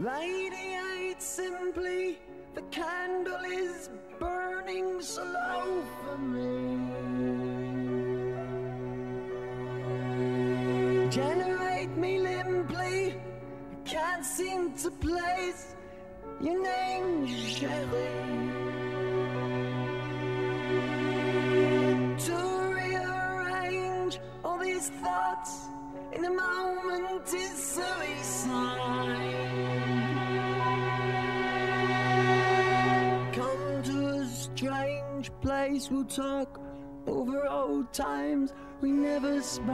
Radiates simply, the candle is burning slow for me. Generate me limply, I can't seem to place your name, Shelley. We'll talk over old times we never spoke.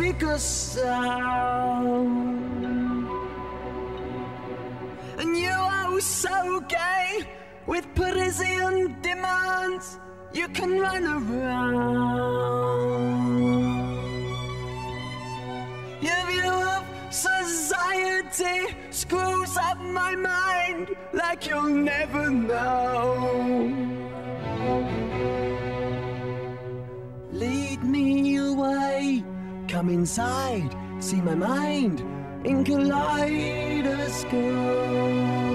bigger sound. Uh, inside. See my mind in kaleidoscope.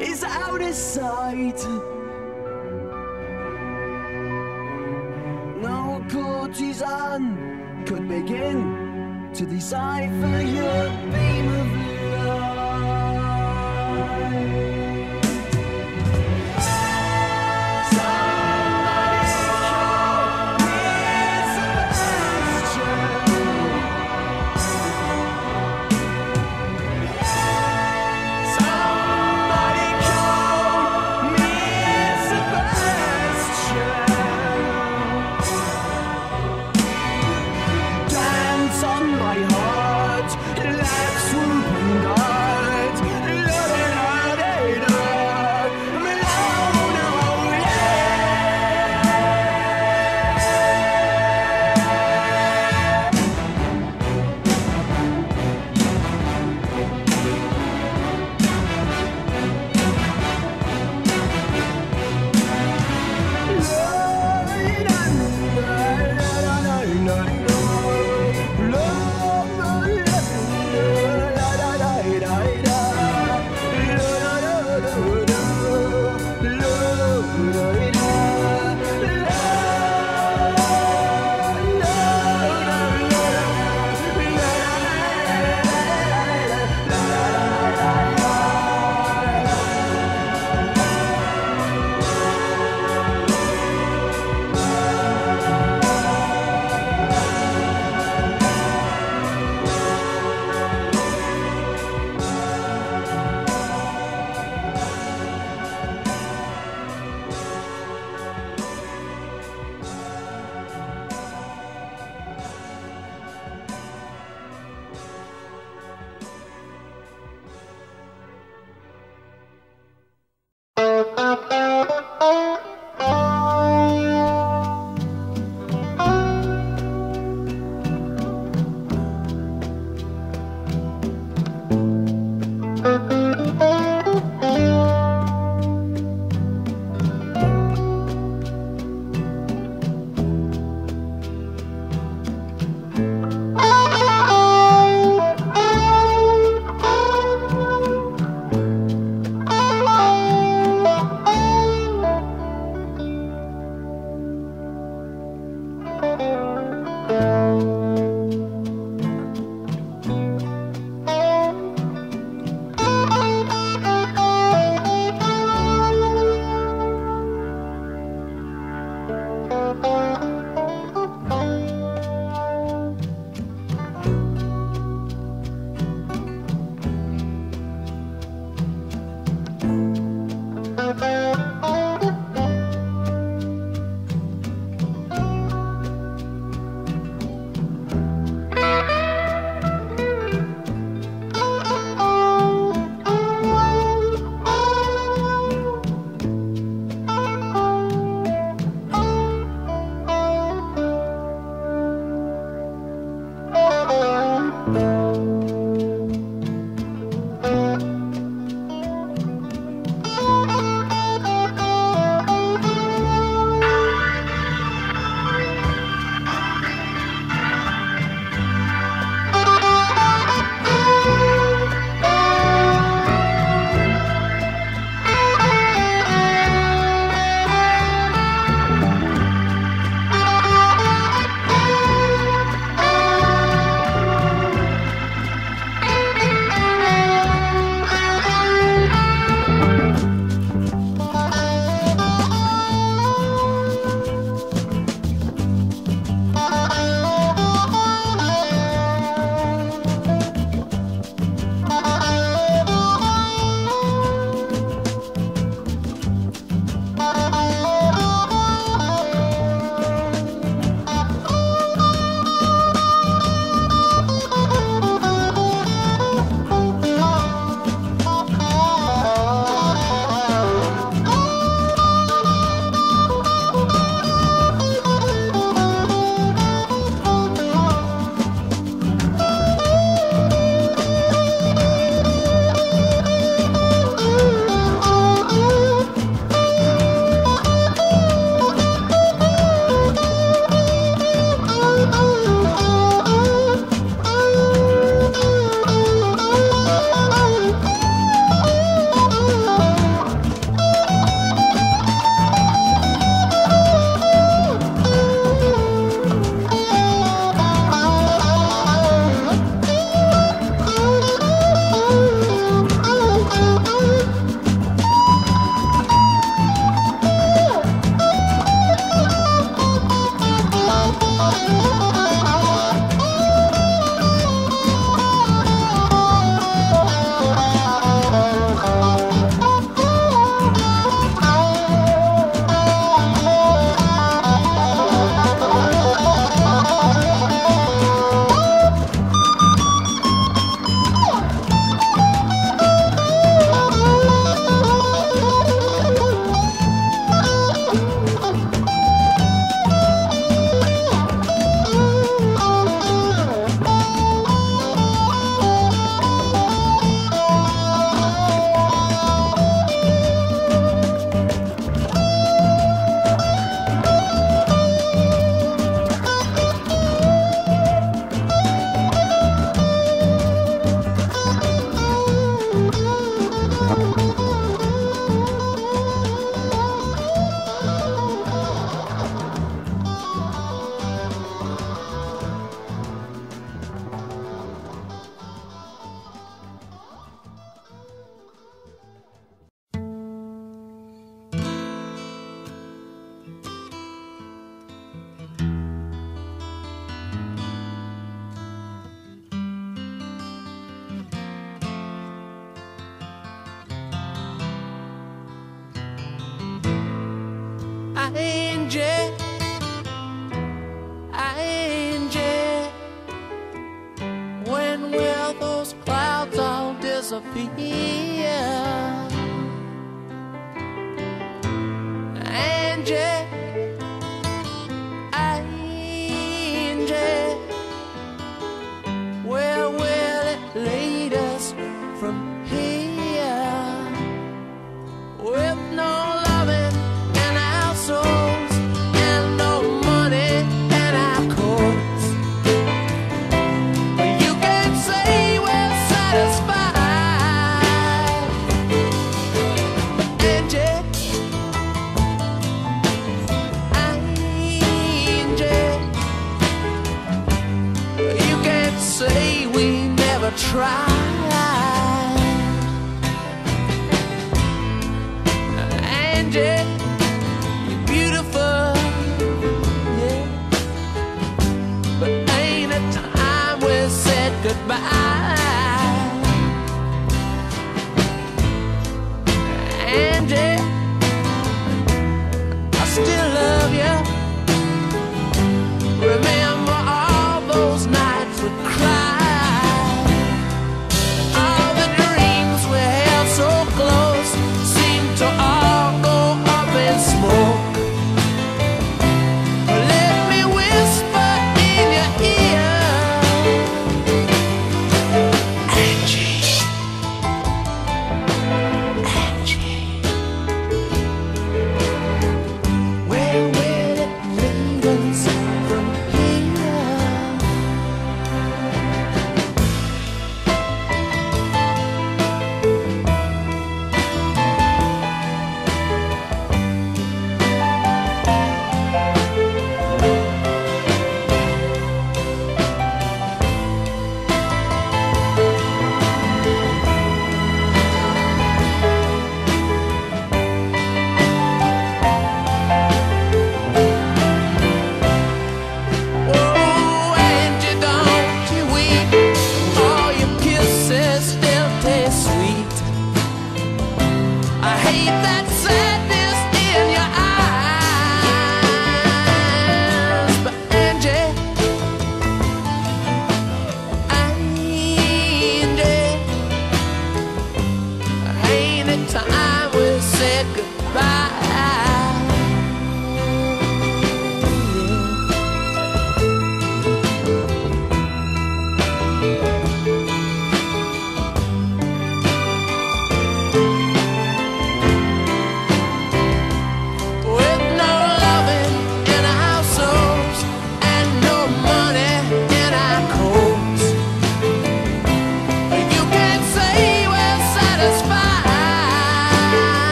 is out of sight. No courtesan could begin to decipher your beam of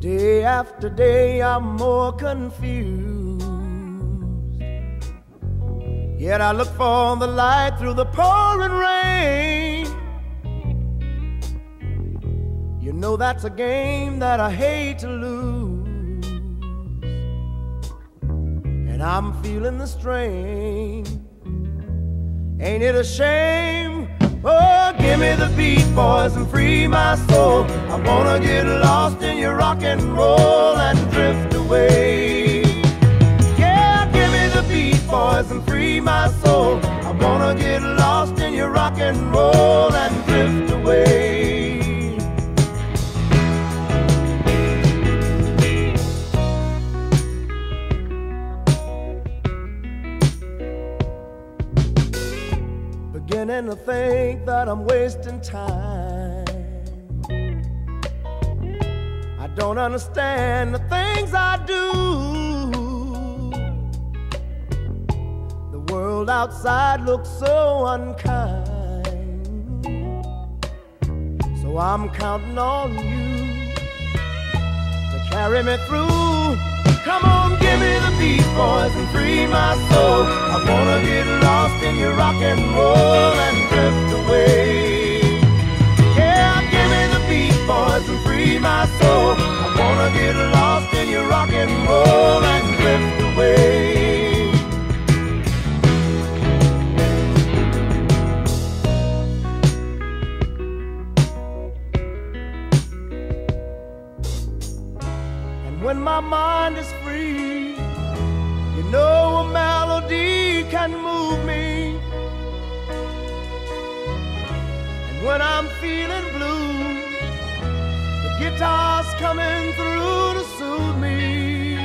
Day after day, I'm more confused. Yet I look for the light through the pouring rain. You know that's a game that I hate to lose. And I'm feeling the strain. Ain't it a shame? Oh, give me the beat, boys, and free my soul. I wanna get lost in your rock and roll and drift away. Yeah, give me the beat, boys, and free my soul. I wanna get lost in your rock and roll and think that I'm wasting time. I don't understand the things I do. The world outside looks so unkind. So I'm counting on you to carry me through. Come on, give me the beat, boys, and free my soul. I wanna get lost in your rock and roll and drift away. Yeah, give me the beat, boys, and free my soul. I wanna get lost in your rock and roll and drift away. My mind is free, you know a melody can move me. And when I'm feeling blue, the guitar's coming through to soothe me.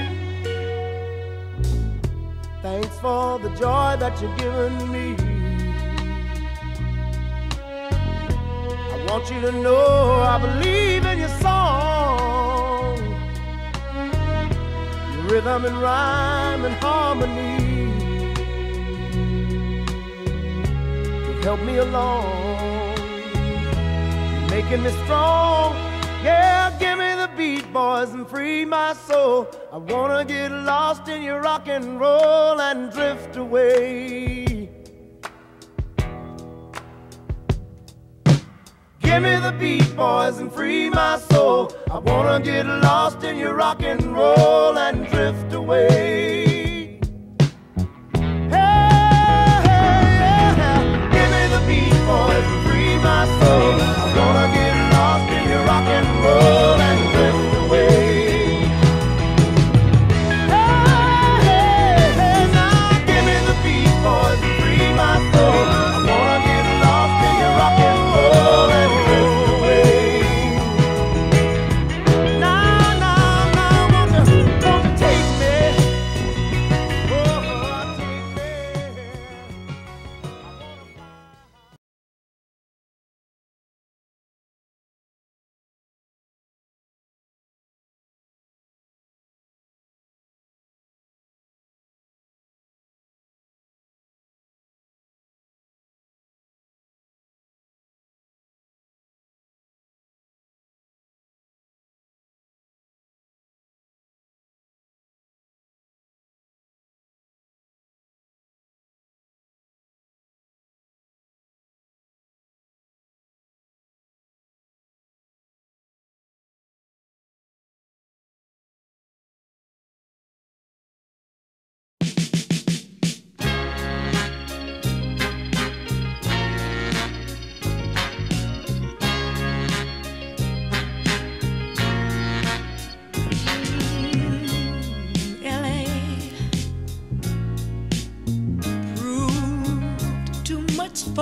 Thanks for the joy that you've given me. I want you to know I believe in your song. Rhythm and rhyme and harmony. You've helped me along. You're making me strong. Yeah, give me the beat, boys, and free my soul. I wanna get lost in your rock and roll and drift away. Give me the beat, boys, and free my soul. I wanna get lost in your rock and roll and drift away. Hey, hey, yeah. Give me the beat, boys, and free my soul.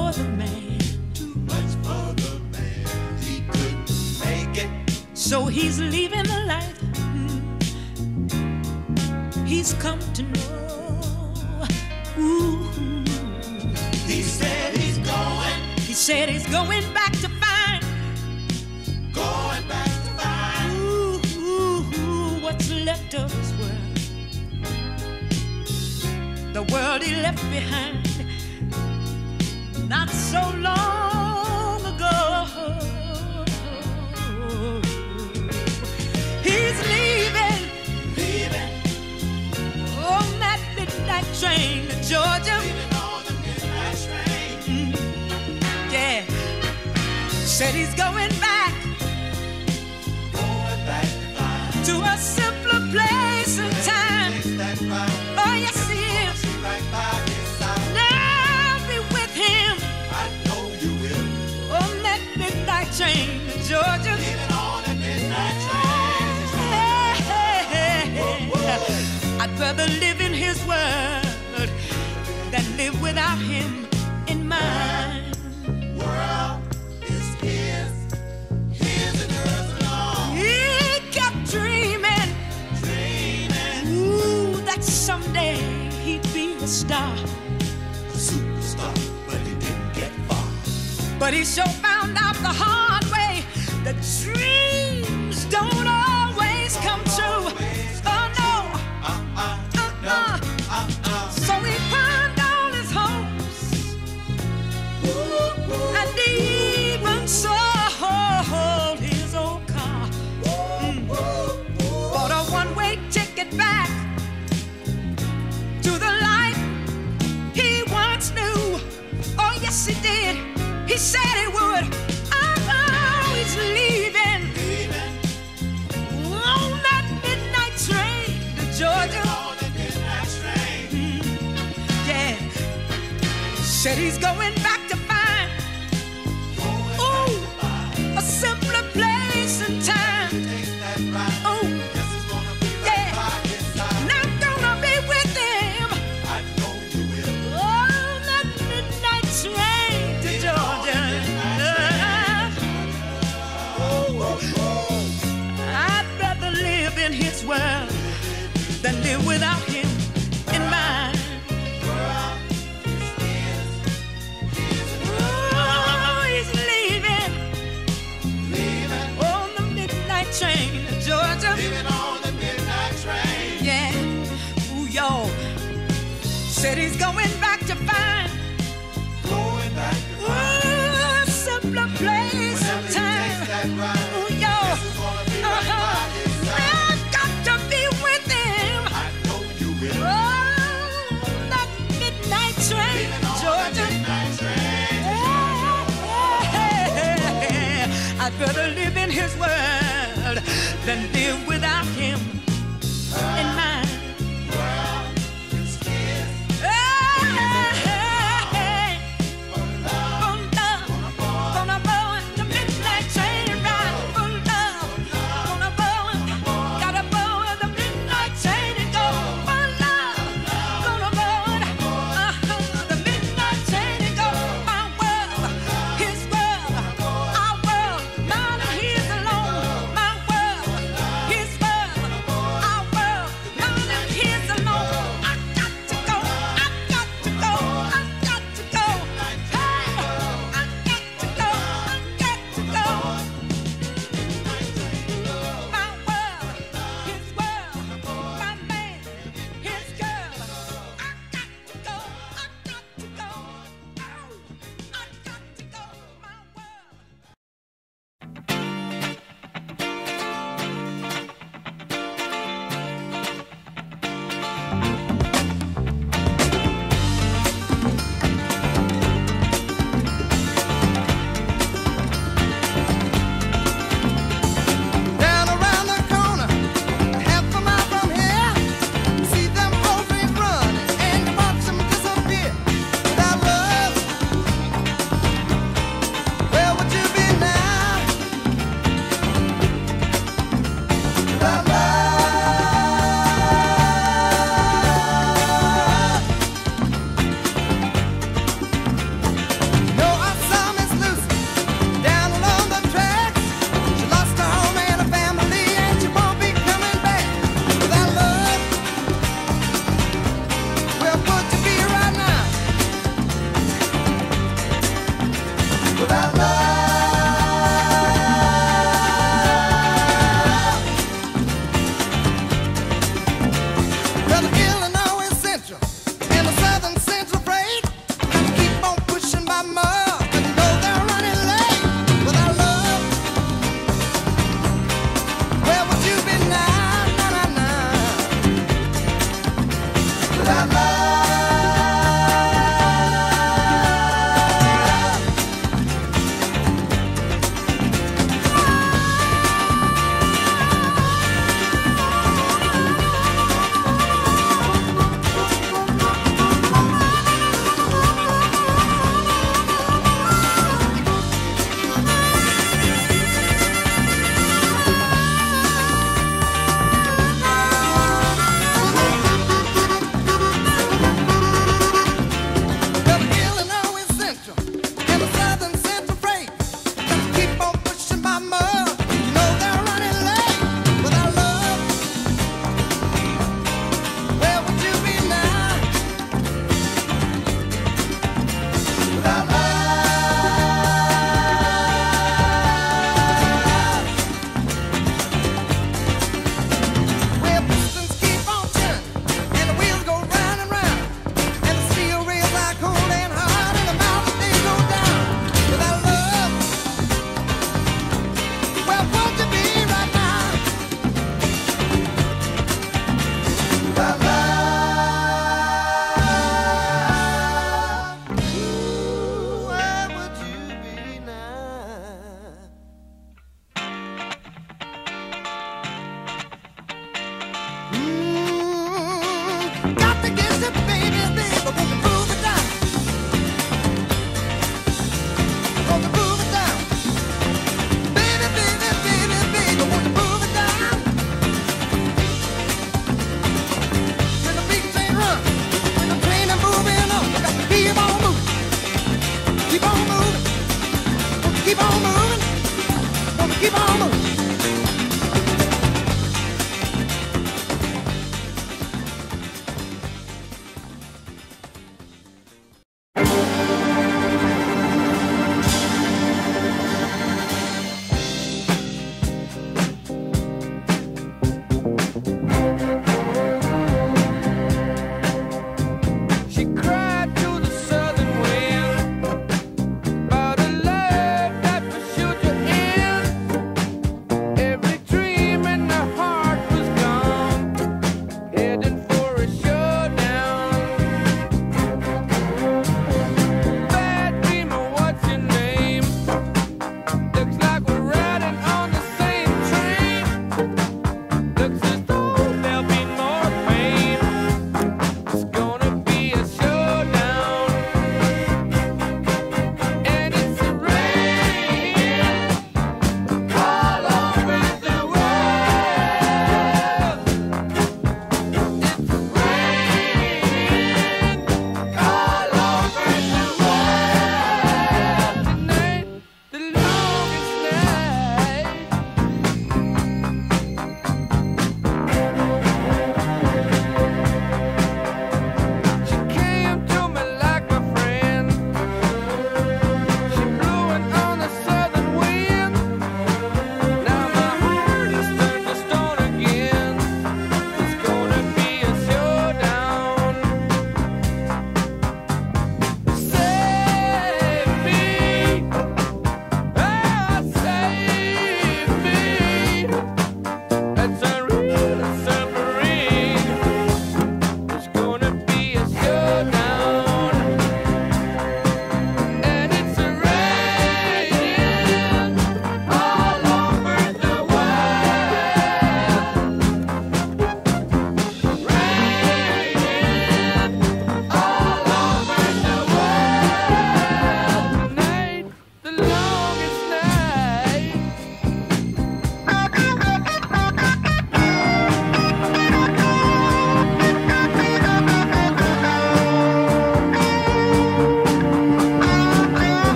For the man. Too much for the man. He couldn't make it. So he's leaving the life. Mm, he's come to know. Ooh. He said he's going, He said he's going back to find. going back to find. Ooh, ooh, ooh, what's left of his world? The world he left behind so long ago. He's leaving. Leaving, on that midnight train to Georgia. leaving on the midnight train. Mm. Yeah, said he's going back. Going back. To to a simpler place train to Georgia. Leaving on the midnight train. I'd rather live in his world than live without him in mine. World is his, his and hers alone. He kept dreaming, Dreaming, ooh, that someday he'd be a star. a superstar, but he didn't get far. But he sure found out the hard way that Said he's going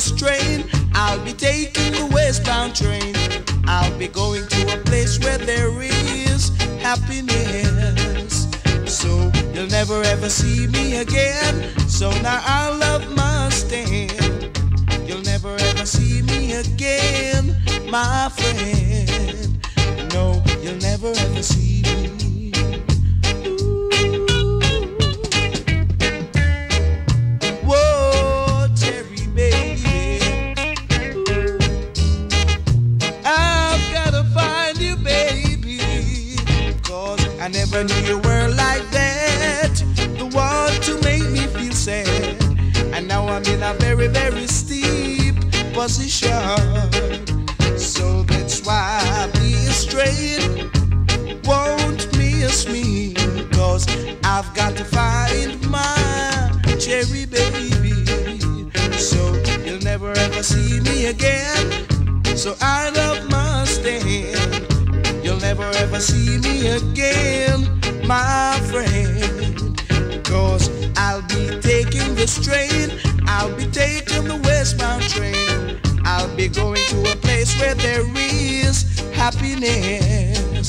taking the train, I'll be taking the westbound train. I'll be going to a place where there is happiness. So you'll never ever see me again. So now our love must end. You'll never ever see me again, my friend. No, you'll never ever see position. So that's why I be straight. Won't miss me. Cause I've got to find my cherry baby. So you'll never ever see me again. So I love my stand. You'll never ever see me again, my friend. Cause I'll be taking this train. I'll be taking the westbound train. I'll be going to a place where there is happiness.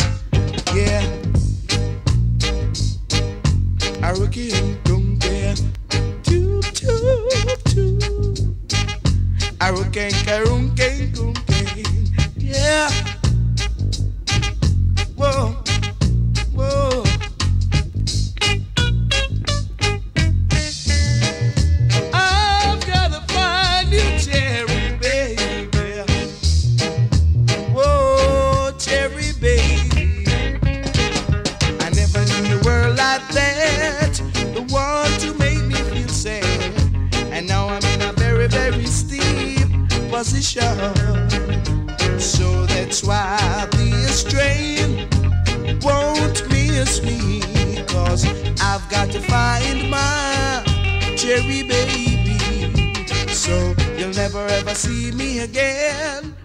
Yeah. I reckon don't care. Toot, toot, toot. Arrogant, arrogant, arrogant. Yeah. Whoa. Position. So that's why this train won't miss me. Cause I've got to find my cherry baby. So you'll never ever see me again.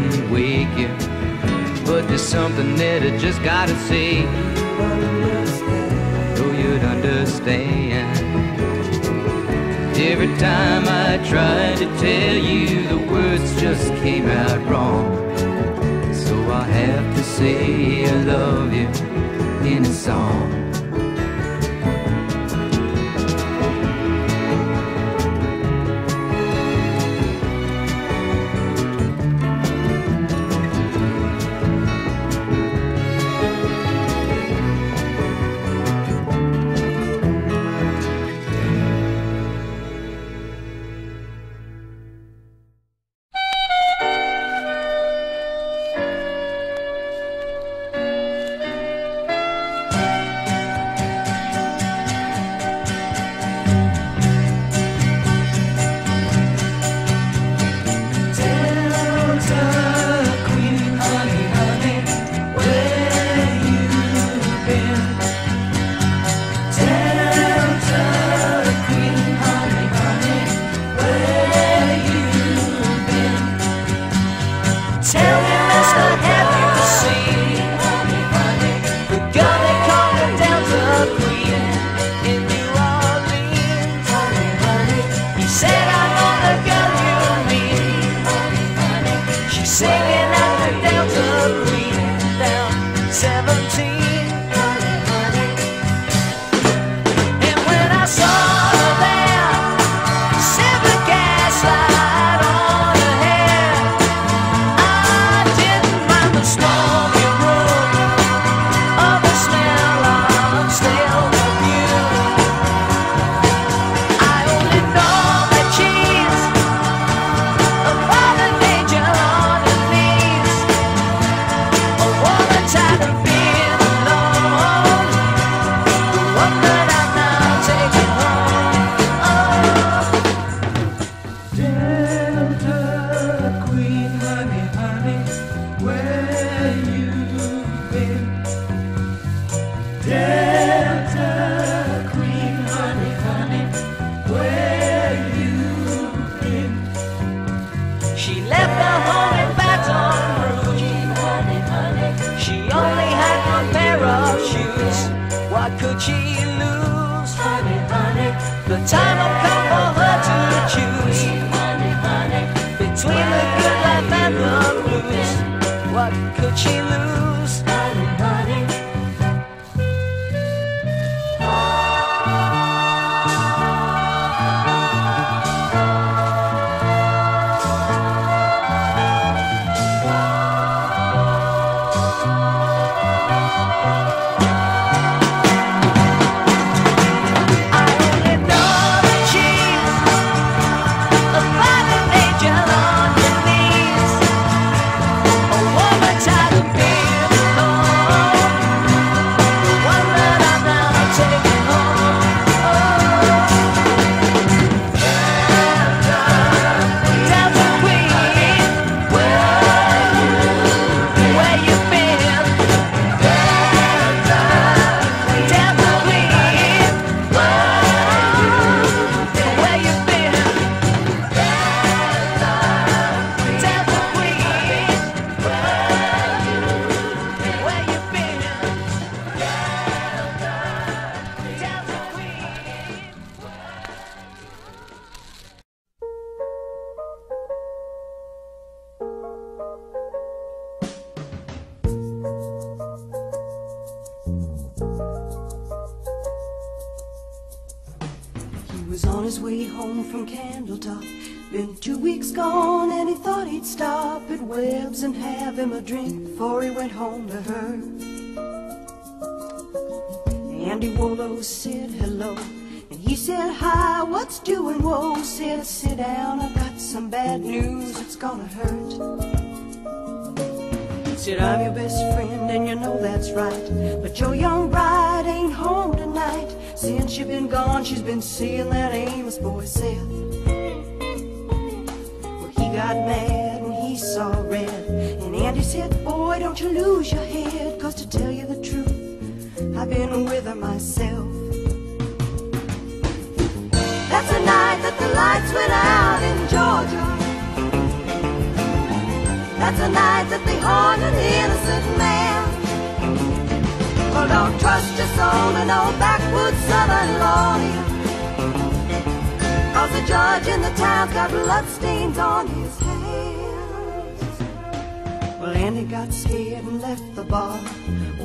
didn't wake you. But there's something that I just gotta say. Oh, you'd understand. Every time I tried to tell you, the words just came out wrong. So I have to say I love you in a song. And he thought he'd stop at Webb's and have him a drink before he went home to her. Andy Wollo said hello and he said hi, what's doing? Whoa, said sit down, I've got some bad news, it's gonna hurt. He Said I'm your best friend and you know that's right But your young bride ain't home tonight Since you've been gone she's been seeing that Amos boy Seth Well he got mad he red And Andy said boy don't you lose your head Cause to tell you the truth I've been with her myself That's the night that the lights went out in Georgia that's the night that they hung an innocent man. Well, don't trust your soul to no backwoods southern lawyer. Cause the judge in the town's got bloodstains on his hands. Well, Andy got scared and left the bar.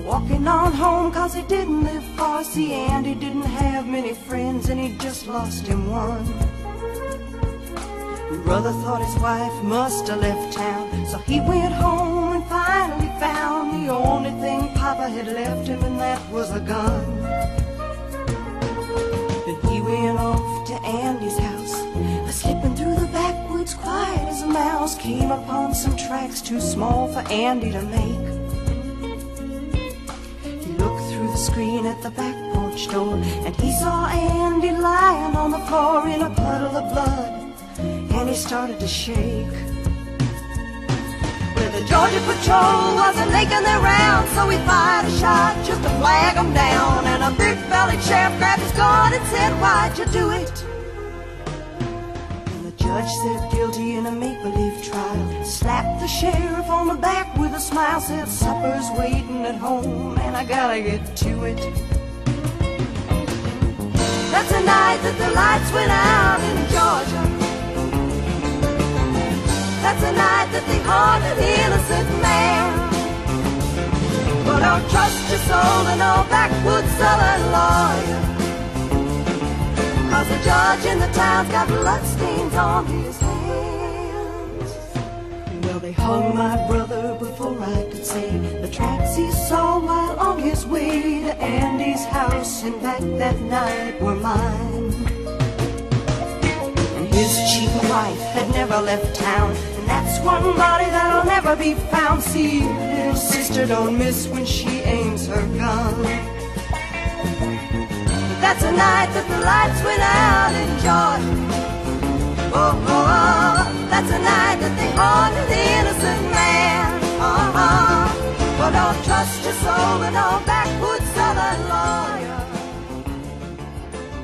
Walking on home cause he didn't live far. See, Andy didn't have many friends and he just lost him one. Brother thought his wife must have left town, so he went home and finally found the only thing Papa had left him, and that was a gun. Then he went off to Andy's house, a mouse, came upon some tracks too small for Andy to make. He looked through the screen at the back porch door, and he saw Andy lying on the floor in a puddle of blood and he started to shake. Well, the Georgia Patrol wasn't making their rounds, so he fired a shot just to flag 'em down. And a big-bellied sheriff grabbed his gun and said, "Why'd you do it?" And judge said, "Guilty in a make-believe trial." Slapped the sheriff on the back with a smile, said, "Supper's waiting at home, and I gotta get to it." That's the night that the lights went out in Georgia. That's the night that they hung an innocent man. Well, don't trust your soul to no backwoods southern lawyer. Cause the judge in the town's got bloodstains on his hands. Well, they hung my brother before I could say the tracks he saw while on his way to Andy's house and back that night were mine. And his cheap wife had never left town, and that's one body that'll never be found. See, little sister don't miss when she aims her gun. That's the night that the lights went out in Georgia. Oh, oh, oh, that's the night that they hung an innocent man. Oh, oh. Well, don't trust your soul to no backwoods southern lawyer.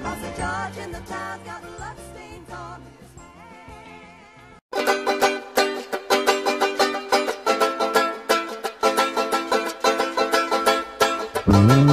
Cause the judge in the town's got bloodstains on his hands. Well, mm-hmm.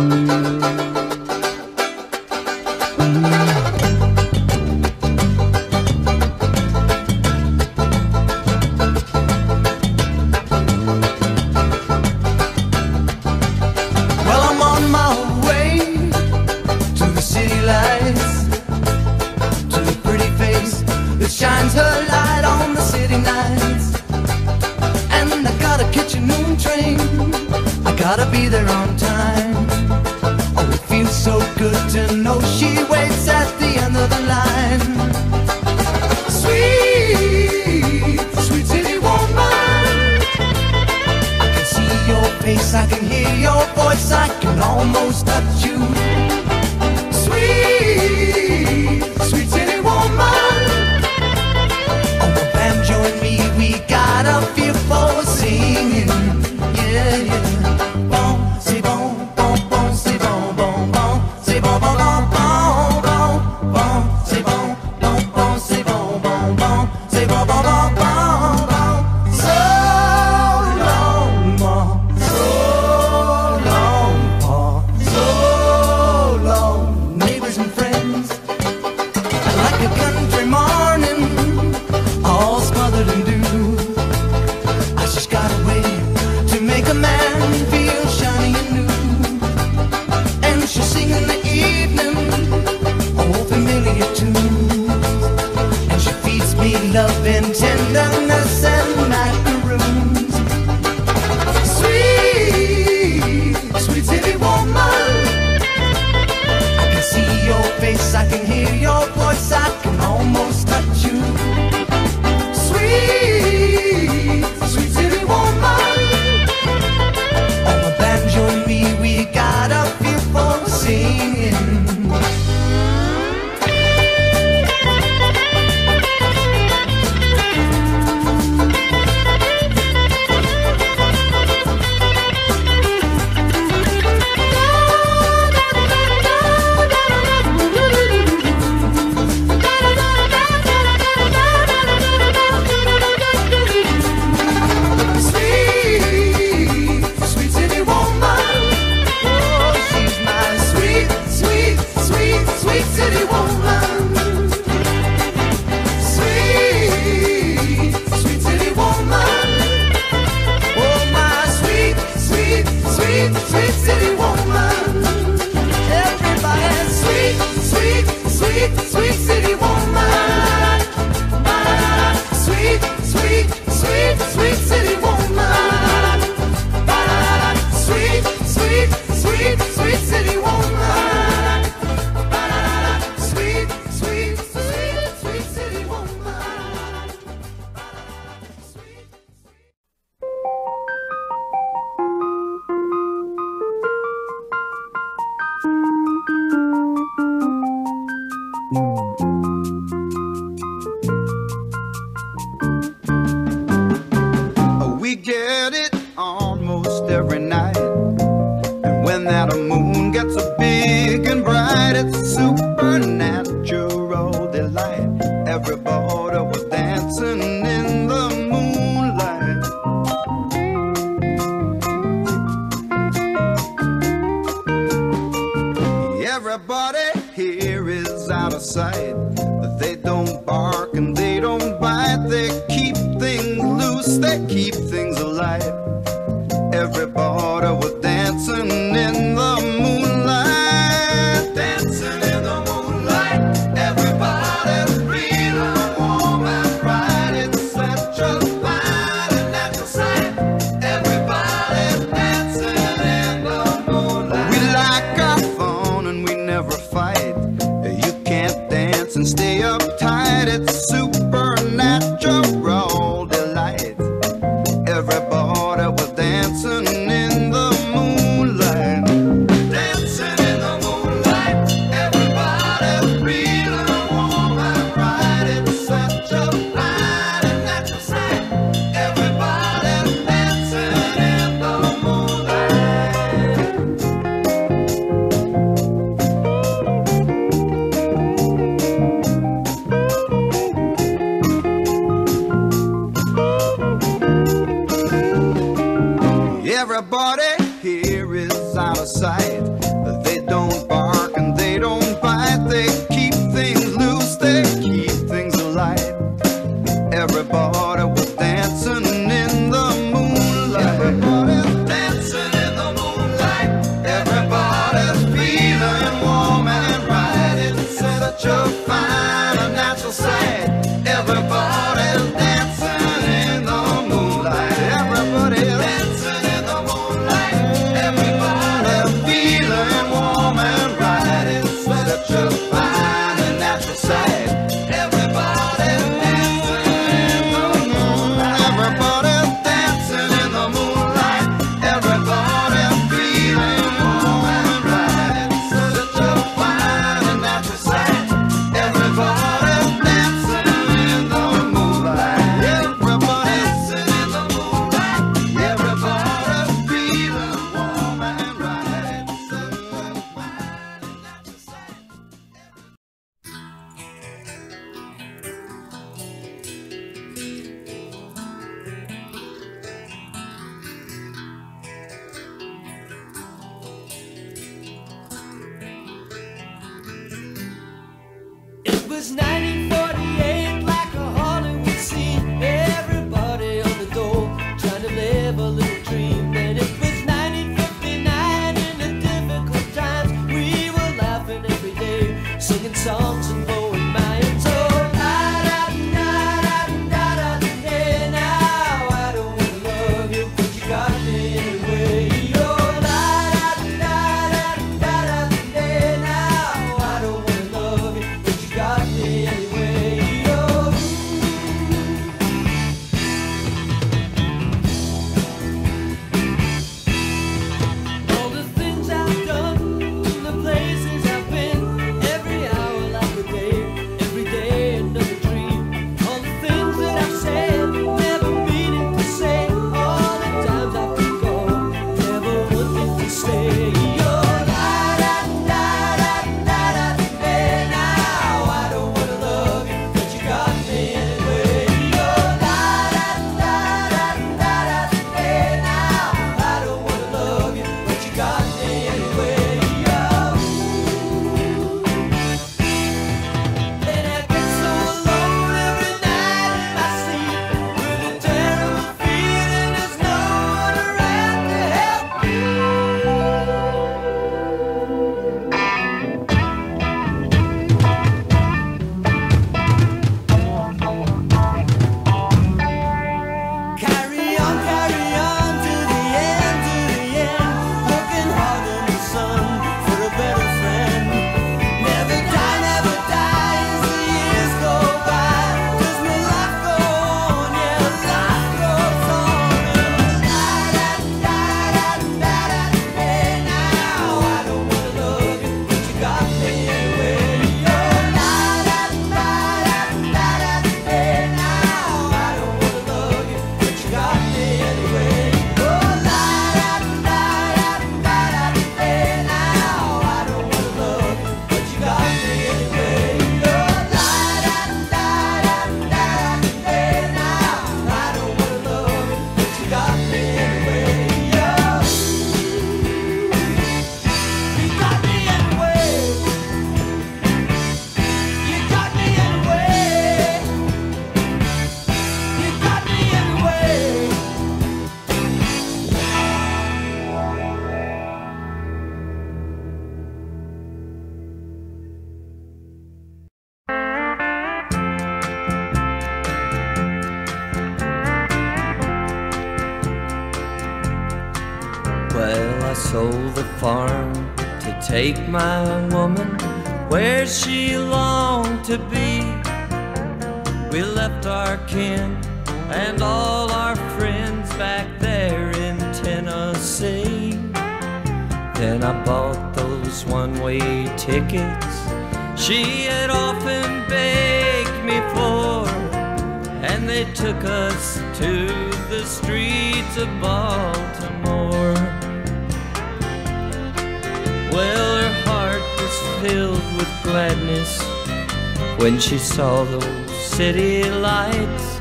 Saw those city lights.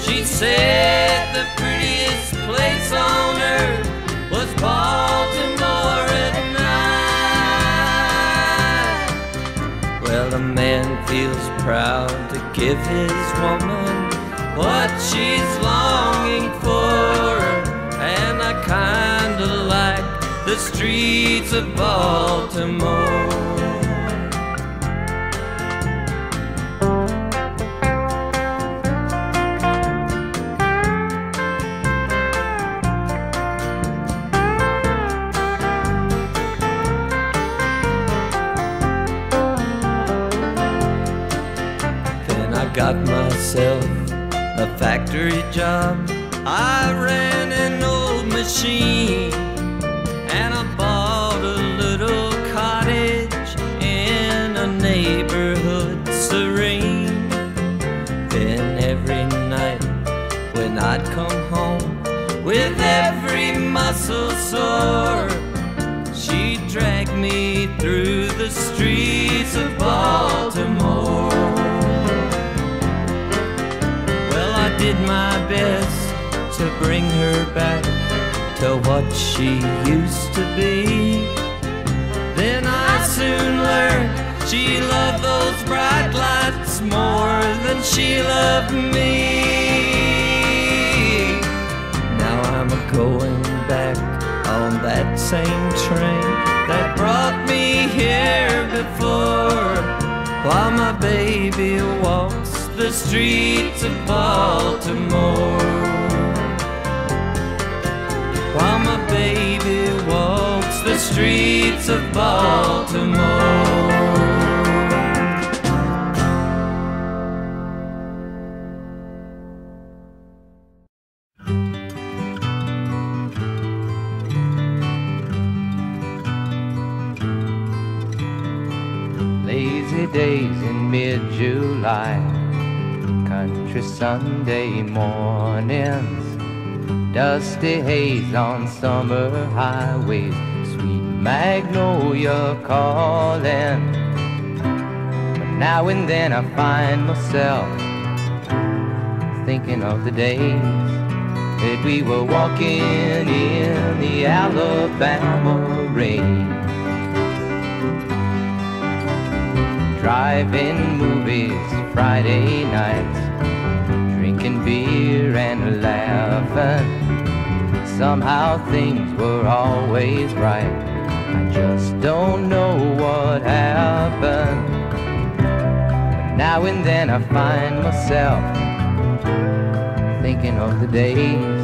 She said the prettiest place on earth was Baltimore at night. Well, a man feels proud to give his woman what she's longing for, and I kinda like the streets of Baltimore. Factory job. I ran an old machine and I bought a little cottage in a neighborhood serene. Then every night when I'd come home with every muscle sore, she'd drag me through the streets of Baltimore. Did my best to bring her back to what she used to be. Then I soon learned she loved those bright lights more than she loved me. Now I'm going back on that same train that brought me here before. While my baby walks the streets of Baltimore. While my baby walks the streets of Baltimore. Lazy days in mid-July, country Sunday mornings, dusty haze on summer highways, sweet magnolia calling. But now and then I find myself thinking of the days that we were walking in the Alabama rain. Driving movies Friday nights, and laughing. Somehow things were always right. I just don't know what happened. But now and then I find myself thinking of the days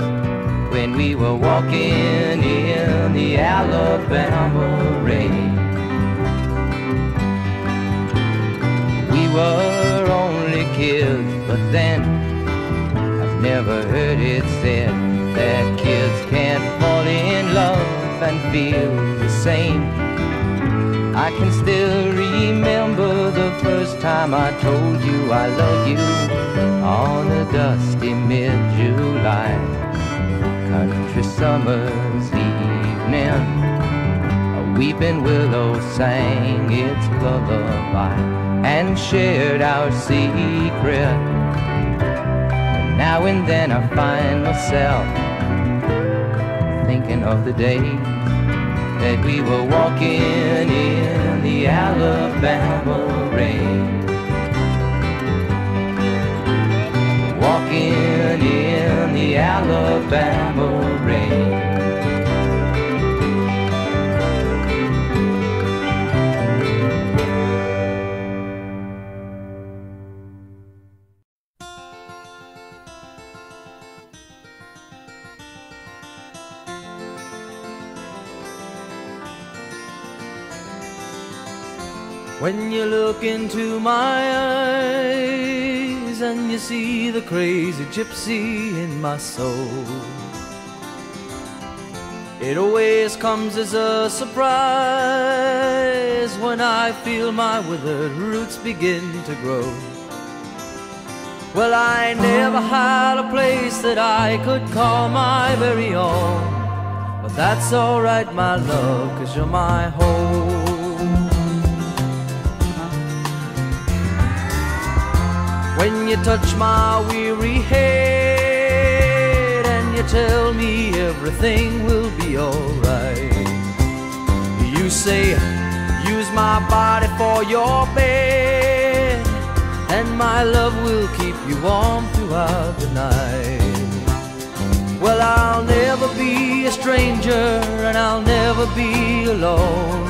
when we were walking in the Alabama rain. We were only kids, but then never heard it said that kids can't fall in love and feel the same. I can still remember the first time I told you I love you on a dusty mid-July country summer's evening. A weeping willow sang its lullaby and shared our secret. Now and then I find myself thinking of the days that we were walking in the Alabama rain. Walking in the Alabama rain. When you look into my eyes and you see the crazy gypsy in my soul. It always comes as a surprise when I feel my withered roots begin to grow. Well, I never had a place that I could call my very own. But that's alright, my love, cause you're my home. When you touch my weary head and you tell me everything will be alright. You say, use my body for your bed, and my love will keep you warm throughout the night. Well, I'll never be a stranger, and I'll never be alone.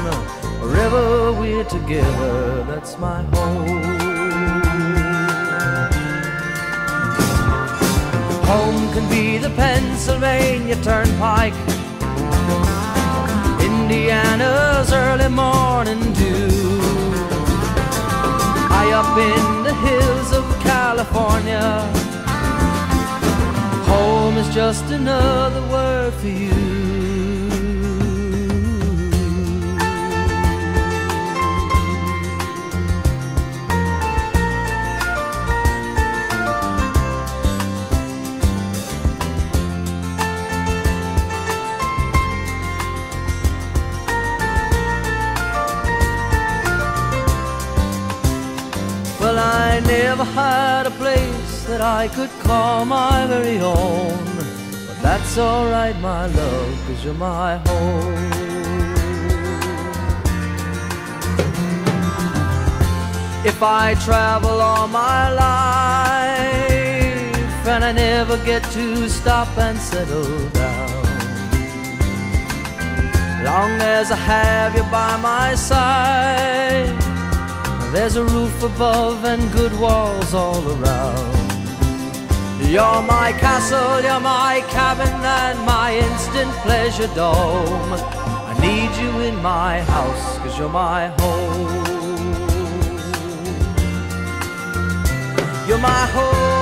Wherever we're together, that's my home. Can be the Pennsylvania Turnpike, Indiana's early morning dew. High up in the hills of California, home is just another word for you. Never had a place that I could call my very own. But that's alright, my love, cause you're my home. If I travel all my life and I never get to stop and settle down, long as I have you by my side. There's a roof above and good walls all around. You're my castle, you're my cabin, and my instant pleasure dome. I need you in my house, cause you're my home. You're my home.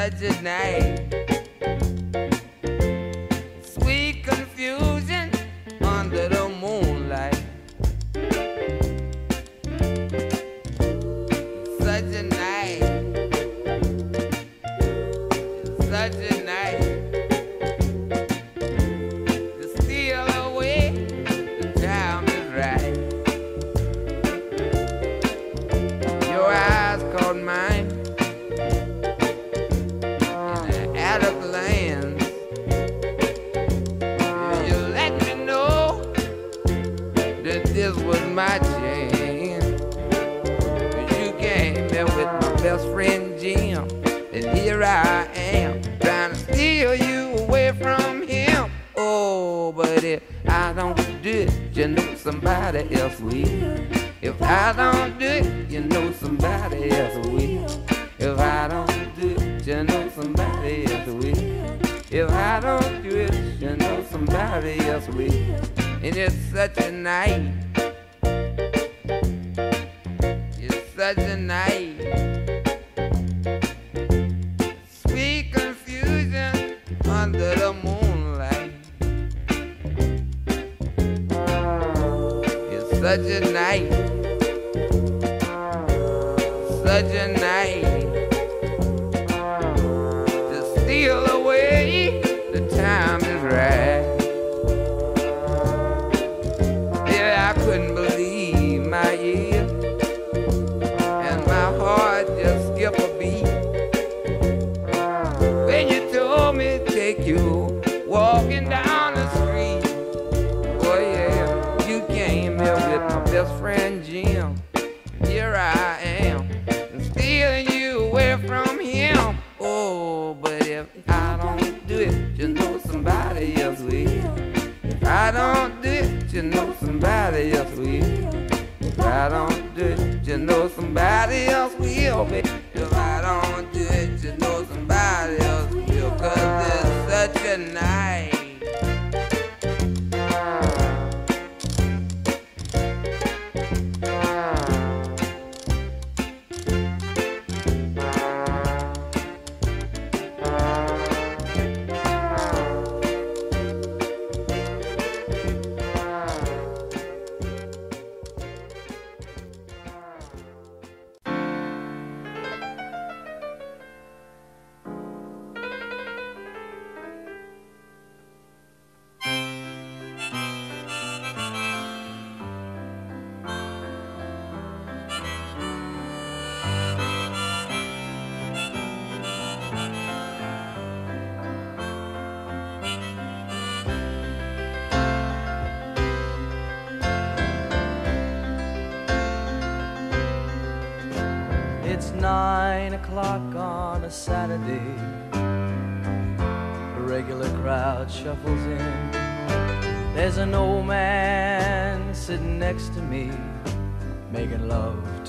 such a night. else will. If I don't do it, you know somebody else will. If I don't do it, you know somebody else will. If I don't do it, you know somebody else will. And it's such a night. It's such a night. Legend.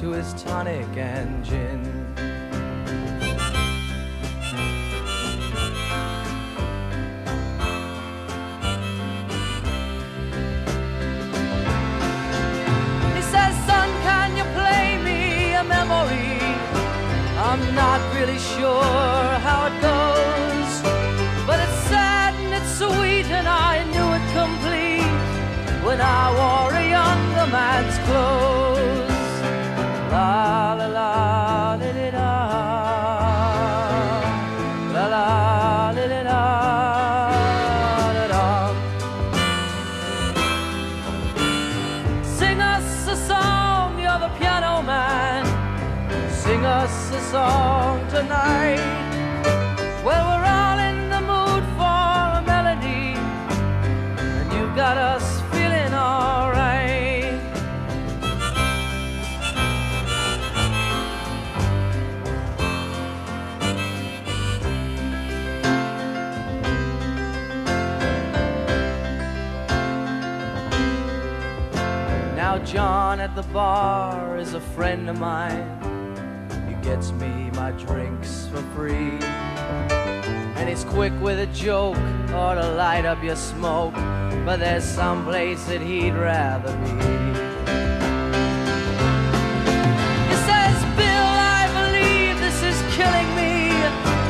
to his tonic and gin. Now John at the bar is a friend of mine. He gets me my drinks for free. And he's quick with a joke or to light up your smoke. But there's some place that he'd rather be. He says, Bill, I believe this is killing me.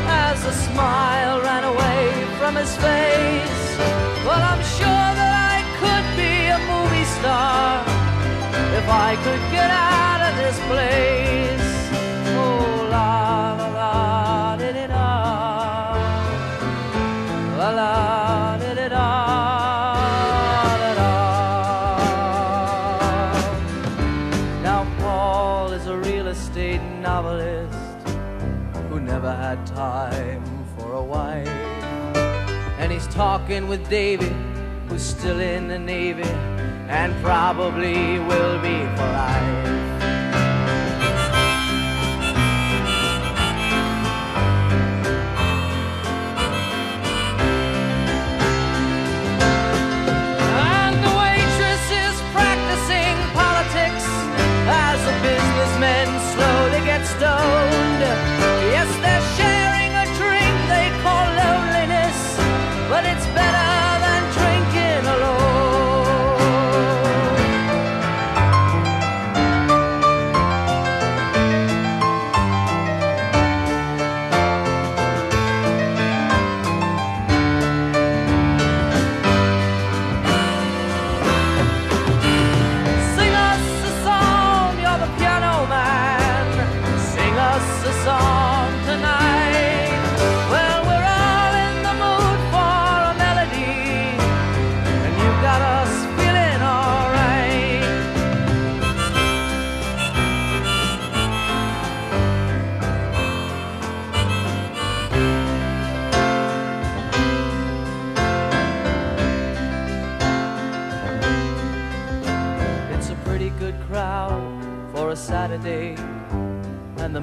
As a smile ran away from his face. Well, I'm sure. If I could get out of this place. Oh, la la la, did it La la, it Now, Paul is a real estate novelist who never had time for a wife. And he's talking with David, who's still in the Navy and probably will be for life. And the waitress is practicing politics as the businessmen slowly get stoned.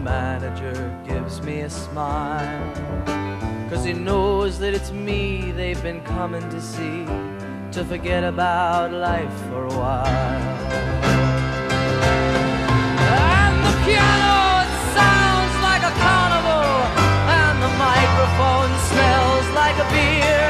Manager gives me a smile. Cause he knows that it's me they've been coming to see to forget about life for a while. And the piano, it sounds like a carnival, and the microphone smells like a beer.